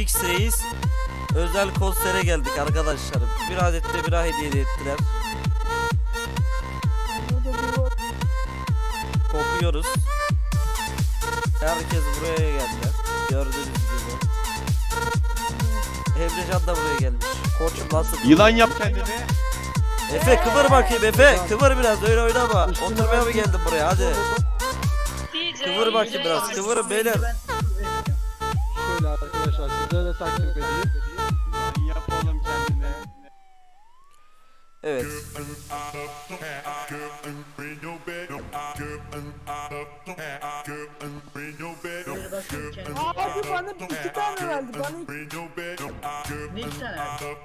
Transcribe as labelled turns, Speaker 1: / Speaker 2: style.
Speaker 1: Fix Reis özel konsere geldik arkadaşlar. Bir adet de bira hediye ettiler. Kopuyoruz. Herkes buraya geldi. Gördüğünüz gibi. Emrecan da buraya gelmiş. Koçum nasıl?
Speaker 2: Yılan yap kendini.
Speaker 1: Efe kıvır bakayım Efe. Kıvır biraz öyle oynama. Oturmaya mı geldin buraya hadi. Kıvır bakayım biraz. Kıvırın beyler.
Speaker 3: Hoca da takip edeyim.
Speaker 2: Yapalım kendine.
Speaker 1: Evet.
Speaker 4: Abi bana iki tane verdi. Bana iki...
Speaker 5: Ne iki tane verdi?